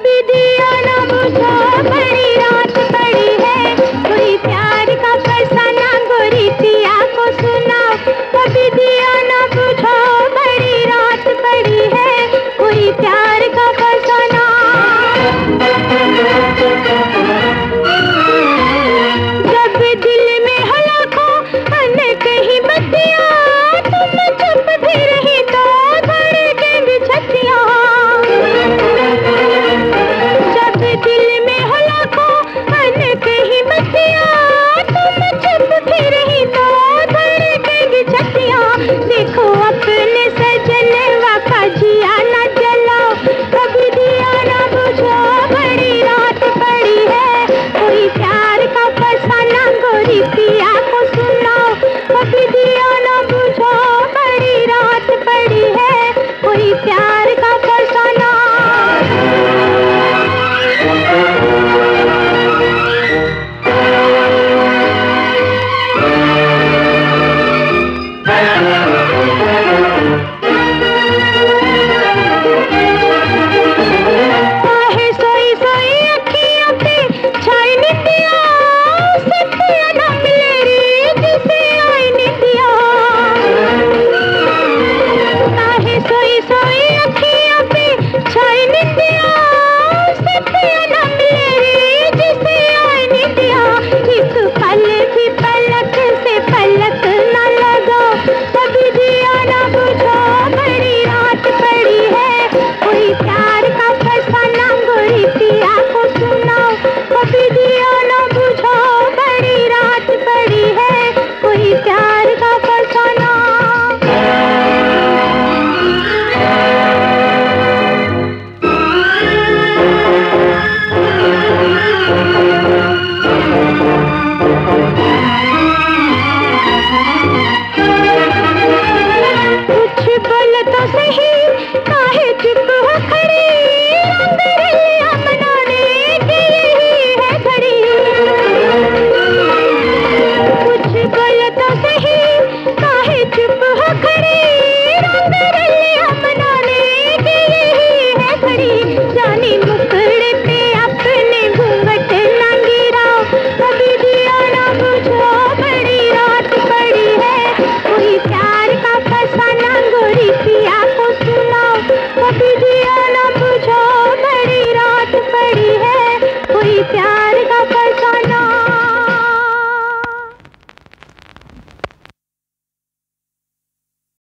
अभी दिया ना बुझा बड़ी रात ना